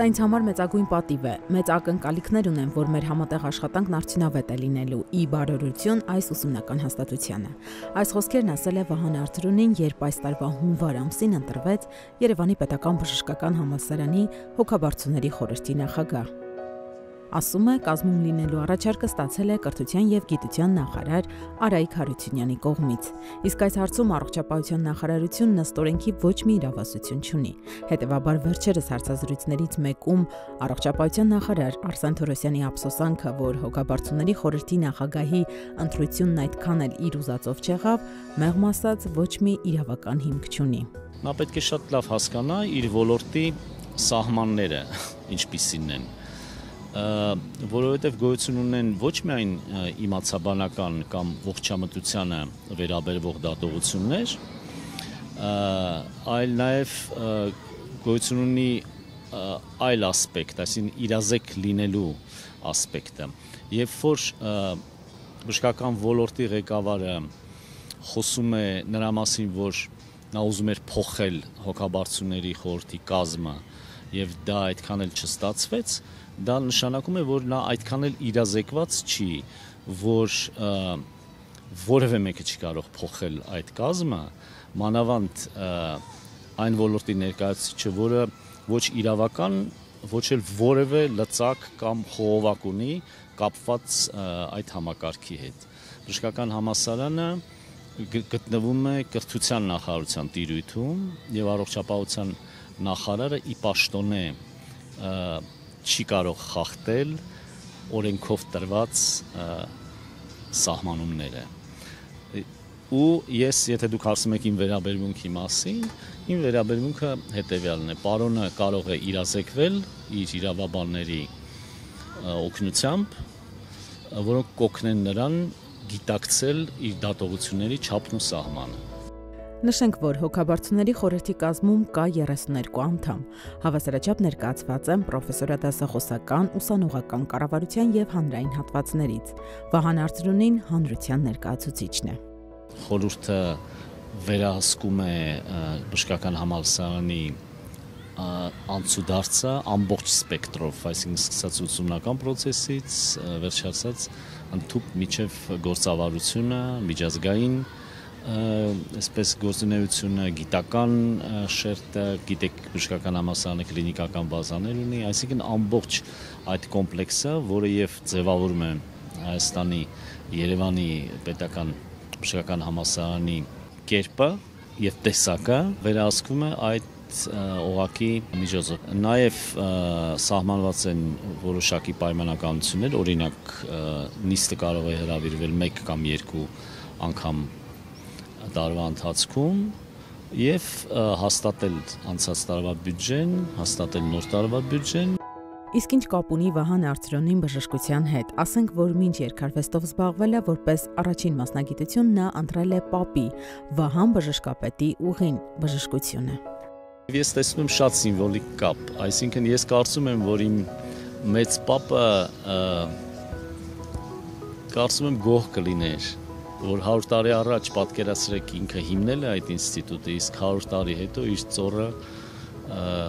Սա ինձ համար մեծագույն պատիվ է։ Մեծ ակնկալիքներ ունեմ, որ մեր համատեղ աշխատանքն արդյունավետ է լինելու՝ ի բարօրություն այս ուսումնական հաստատությանը։ Այս խոսքերն ասել է Վահան Արծրունին, երբ այս տարվա հունվար ամսին ընտրվեց Երևանի Պետական Բժշկական Համալսարանի հոգաբարձուների խորհրդի նախագահ ասում է կազմում լինելու առաջարկը ստացել է կրթության եւ գիտության նախարար Արայիկ Հարությունյանի կողմից։ Իսկ այս հարցում առողջապահության նախարարությունն ըստ օրենքի ոչ մի իրավասություն չունի։ Հետևաբար վերջերս հարցազրույցներից մեկում առողջապահության նախարար Արսեն Թորոսյանի ափսոսանքը, որ հոգաբարձուների խորհրդի նախագահի ընտրությունն այդքան էլ իր ուզածով չեղավ, մեղմ ասած ոչ մի իրավական հիմք չունի։ Նա պետք է շատ լավ հասկանա իր ոլորտի սահմանները ինչպիսին են որովհետև գոյություն ունեն ոչ միայն իմացաբանական կամ ողջամտությանը վերաբերվող դատողություններ, այլ նաև գոյություն ունի այլ ասպեկտ, այսինքն իրազեկ լինելու ասպեկտը։ Երբ որ բժշկական ոլորտի ղեկավարը խոսում է նրա մասին, որ նա ուզում էր փոխել հոգաբարձուների խորհրդի կազմը եւ դա այդքան էլ չստացվեց, դա նշանակում է, որ նա այդքան էլ իրազեկված չի, որ որևէ մեկը չի կարող փոխել այդ կազմը, մանավանդ այն ոլորտի ներկայացուցիչը, որը ոչ իրավական, ոչ էլ որևէ լծակ կամ խողովակ ունի կապված այդ համակարգի հետ։ Բժշկական համասարանը գտնվում է կրթության նախարարության տիրույթում եւ առողջապահության նախարարը ի պաշտոնե չի կարող խախտել օրենքով տրված սահմանումները ու ես եթե դուք ասում եք իմ վերաբերմունքի մասին իմ վերաբերմունքը հետեւյալն է. պարոնը կարող է իրազեկվել իր իրավաբանների օգնությամբ որոնք կօգնեն նրան գիտակցել իր դատողությունների չափն ու սահմանը Նշենք, որ հոգաբարձուների խորհրդի կազմում կա 32 անդամ։ Հավասարաչափ ներկայացված են պրոֆեսորադասախոսական, ուսանողական կառավարության եւ հանրային հատվածներից։ Վահան Արծրունին հանրության ներկայացուցիչն է։ Խորհուրդը վերահսկում է բժշկական համալսարանի անցուդարձը ամբողջ սպեկտրով, այսինքն սկսած ուսումնական process-ից վերջացած ընդཐུպ միջև գործավարությունը, միջազգային այսպես գործունեությունը, գիտական շերտը, գիտեք բժշկական համալսարանը կլինիկական բազաներ ունի, այսինքն ամբողջ այդ կոմպլեքսը, որը եւ ձևավորում է Հայաստանի Երևանի պետական բժշկական համալսարանի կերպը եւ տեսակը վերահսկվում է այդ օղակի միջոցով։ Նաև սահմանված են որոշակի պայմանականություններ, օրինակ նիստը կարող է հրավիրվել 1 կամ 2 անգամ տարվա ընթացքում եւ հաստատել անցած տարվա բյուջեն, հաստատել նոր տարվա բյուջեն Իսկ ինչ կապ ունի Վահան Արծրոնին բժշկության հետ։ Ասենք, որ մինչ երկարվեստով զբաղվել է որպես առաջին մասնագիտություն, նա ընտրել է ՊԱՊ-ի Վահան բժշկապետի ուղին բժշկությունը։ Ես տեսնում շատ սիմվոլիկ կապ, այսինքն ես կարծում եմ, որ իմ մեծ պապը կարծում եմ գող կլիներ որ 100 տարի առաջ պատկերացրեք ինքը հիմնել է այդ ինստիտուտը, իսկ 100 տարի հետո իր ծորը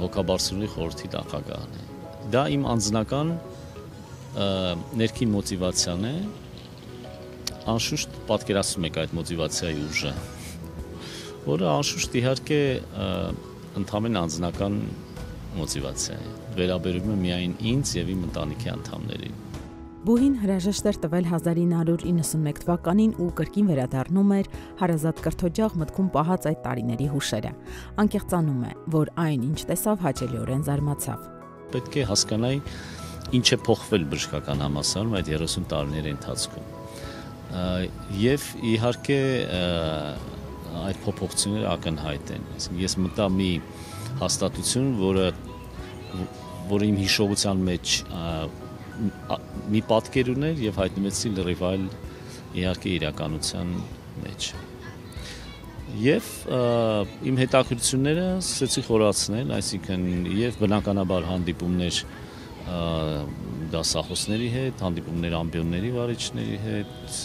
հոգաբարձությունների խորհրդի նախագահն է։ Դա իմ անձնական ներքին մոտիվացիան է։ Անշուշտ պատկերացնում եք այդ մոտիվացիայի ուժը, որը անշուշտ իհարկե ընդհանրեն անձնական մոտիվացիա է։ Վերաբերում է միայն ինձ եւ իմ ընտանիքի անդամներին։ Բուհին հրաժեշտ էր տվել 1991 թվականին ու կրկին վերադառնում էր հարազատ կրթօջախ մտքում պահած այդ տարիների հուշերը։ Անկեղծանում է, որ այն ինչ տեսավ հաճելիորեն զարմացավ։ Պետք է հասկանայի ինչ է փոխվել բժշկական համասարում այդ 30 տարիների ընթացքում։ Եվ իհարկե այդ փոփոխությունները ակնհայտ են։ Այսինքն ես մտա մի հաստատություն, որը որը իմ հիշողության մեջ մի պատկեր ուներ եւ հայտնվեցի լրիվ այլ իհարկե իրականության մեջ։ Եվ իմ հետաքրությունները սկսեցի խորացնել, այսինքն եւ բնականաբար հանդիպումներ դասախոսների հետ, հանդիպումներ ամբիոնների վարիչների հետ,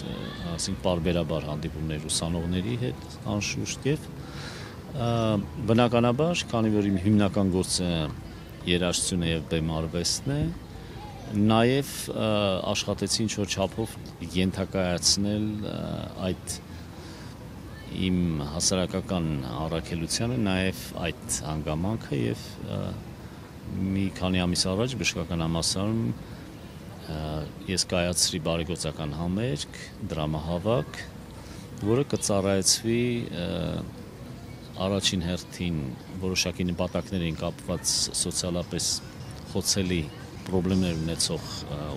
ասենք բարբերաբար հանդիպումներ ուսանողների հետ, անշուշտ եւ բնականաբար, քանի որ իմ հիմնական գործը երաժշտությունը եւ բեմարվեստն է նաև աշխատեցի ինչ որ չափով ենթակայացնել այդ իմ հասարակական առաքելությանը նաև այդ հանգամանքը եւ մի քանի ամիս առաջ բժշկական համասարում ես կայացրի բարեգործական համերգ, դրամահավաք, որը կծառայեցվի առաջին հերթին որոշակի նպատակներ են կապված սոցիալապես խոցելի խնդիրներ ունեցող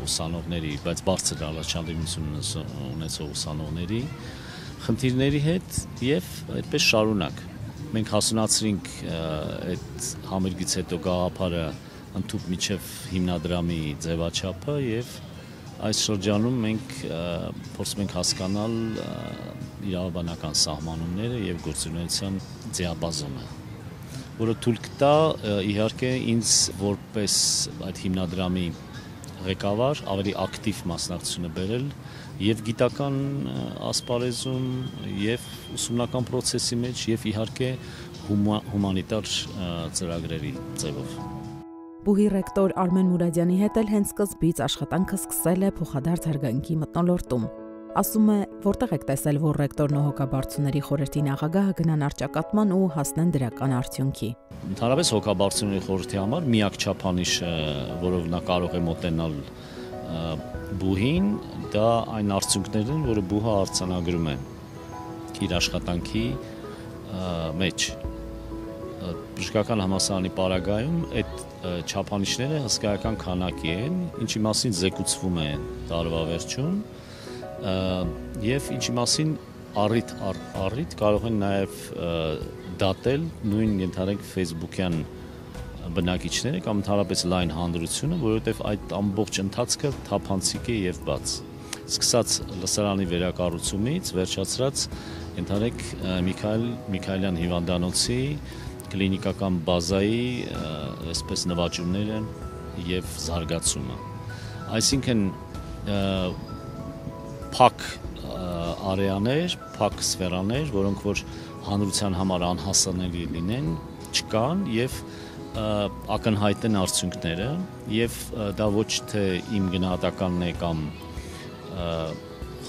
ուսանողների, բայց բարձր առաջադիմություն ունեցող ուսանողների խնդիրների հետ եւ այդպես շարունակ։ Մենք հասունացրինք այդ համերգից հետո գաղափարը ընդཐུպ միջև հիմնադրամի ձևաչափը եւ այս շրջանում մենք փորձում ենք հասկանալ իրավաբանական սահմանումները եւ գործունեության ձեաբազումը որը թույլ կտա իհարկե ինձ որպես այդ հիմնադրամի ղեկավար ավելի ակտիվ մասնակցությունը բերել եւ գիտական ասպարեզում եւ ուսումնական process-ի մեջ եւ իհարկե հումանիտար ծրագրերի ձևով Բուհի ռեկտոր Արմեն Մուրադյանի հետ էլ հենց սկզբից աշխատանքը սկսել է փոխադարձ հարգանքի մտնոլորտում ասում է, որտեղ եք տեսել, որ ռեկտորն ու հոգաբարձուների խորհրդի նախագահը գնան արճակատման ու հասնեն դրական արդյունքի։ Ընդհանրապես հոգաբարձուների խորհրդի համար միակ չափանիշը, որով նա կարող է մոտենալ բուհին, դա այն արդյունքներն են, որը բուհը արցանագրում է իր աշխատանքի մեջ բժշկական համասարանի պարագայում այդ չափանիշները հսկայական քանակի են, ինչի մասին զեկուցվում է տարվա վերջում, եւ ինչի մասին առիթ առիթ կարող են նաեւ դատել նույն ենթարենք Facebook-յան բնակիչները կամ ընդհանրապես լայն հանրությունը, որովհետեւ այդ ամբողջ ընթացքը թափանցիկ է եւ բաց։ Սկսած լսարանի վերակառուցումից վերջացրած ենթարեք Միքայել Միքայելյան հիվանդանոցի կլինիկական բազայի այսպես նվաճումները եւ զարգացումը։ Այսինքն փակ արեաներ, փակ սֆերաներ, որոնք որ հանրության համար անհասանելի լինեն, չկան եւ ակնհայտ են արդյունքները եւ դա ոչ թե իմ գնահատականն է կամ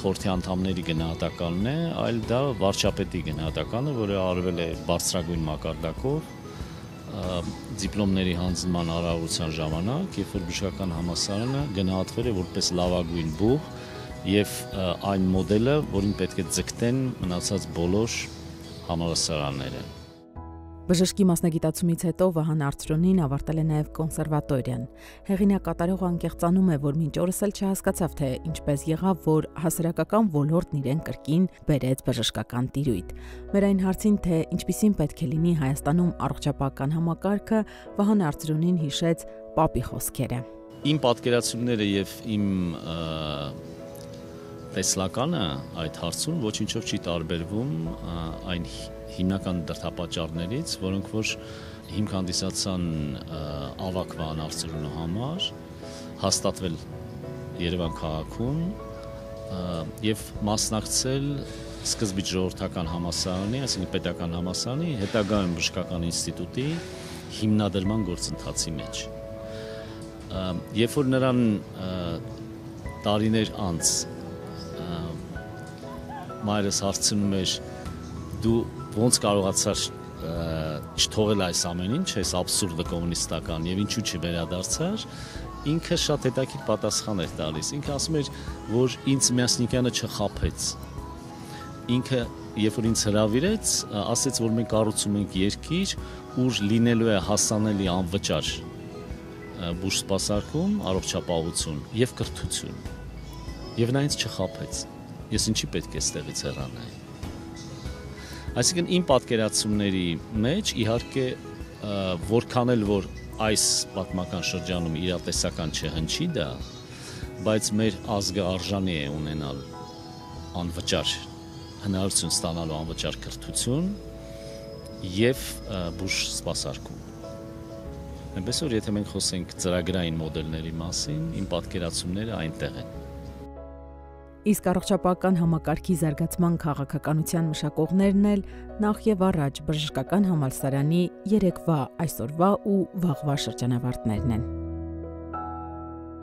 խորհրդի անդամների գնահատականն է, այլ դա վարչապետի գնահատականը, որը արվել է բարձրագույն մակարդակով դիպլոմների հանձնման արարողության ժամանակ, երբ որ բժշկական համասարանը գնահատվել է որպես լավագույն բուհ եւ այն մոդելը, որին պետք է ձգտեն մնացած բոլոր համալսարանները։ Բժշկի մասնագիտացումից հետո Վահան Արծրոնին ավարտել է նաև կոնսերվատորիան։ Հեղինակատարողը անկեղծանում է, որ մինչ օրս էլ չհասկացավ, թե ինչպես եղավ, որ հասարակական ոլորտն իրեն կրկին բերեց բժշկական տիրույթ։ Մեր այն հարցին, թե ինչպիսին պետք է լինի Հայաստանում առողջապահական համակարգը, Վահան Արծրոնին հիշեց Պապի խոսքերը։ Իմ պատկերացումները եւ իմ տեսլականը այդ հարցում ոչինչով չի տարբերվում այն հիմնական դրդապատճառներից, որոնք որ հիմք հանդիսացան ավակվա անարծրունու համար հաստատվել Երևան քաղաքում եւ մասնակցել սկզբից ժողովրդական համասարանի, այսինքն պետական համասարանի, հետագայում բժշկական ինստիտուտի հիմնադրման գործընթացի մեջ։ Երբ որ նրան տարիներ անց մայրս հարցնում էր դու ոնց կարողացար չթողել այս ամեն ինչ, այս абսուրդը կոմունիստական եւ ինչու չվերադարձար, ինքը շատ հետաքրքիր պատասխան էր տալիս։ Ինքը ասում էր, որ ինձ Միասնիկյանը չխափեց։ Ինքը երբ որ ինձ հravirեց, ասեց, որ մենք կառուցում ենք երկիր, ուր լինելու է հասանելի անվճար բուժ սպասարկում, առողջապահություն եւ կրթություն։ Եվ նա ինձ չխափեց ես ինչի պետք է ստեղից հեռանայի։ Այսինքն իմ պատկերացումների մեջ իհարկե որքան էլ որ այս պատմական շրջանում իրատեսական չհնչի դա, բայց մեր ազգը արժանի է ունենալ անվճար հնարավորություն ստանալու անվճար կրթություն եւ բուժ սպասարկում։ Այնպես որ եթե մենք խոսենք ծրագրային մոդելների մասին, իմ պատկերացումները այնտեղ են։ Իսկ առողջապահական համակարգի զարգացման քաղաքականության մշակողներն էլ նախ եւ առաջ բժշկական համալսարանի երեկվա, այսօրվա ու վաղվա շրջանավարտներն են։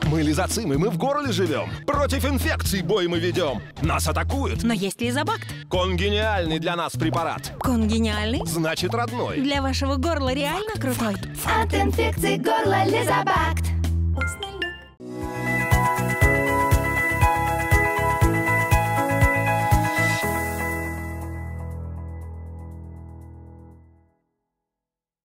Мы лизоцимы, мы в горле живем. Против инфекций бой мы ведем. Нас атакуют. Но есть Лизобакт. Конгениальный для нас препарат. Конгениальный. Значит, родной. Для вашего горла реально крутой. От инфекций горла Лизобакт.